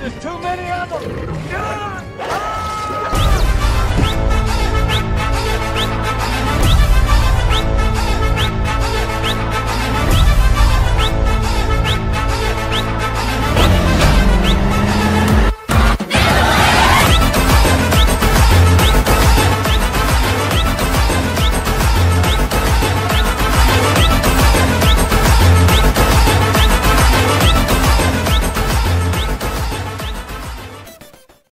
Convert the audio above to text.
There's too many of them!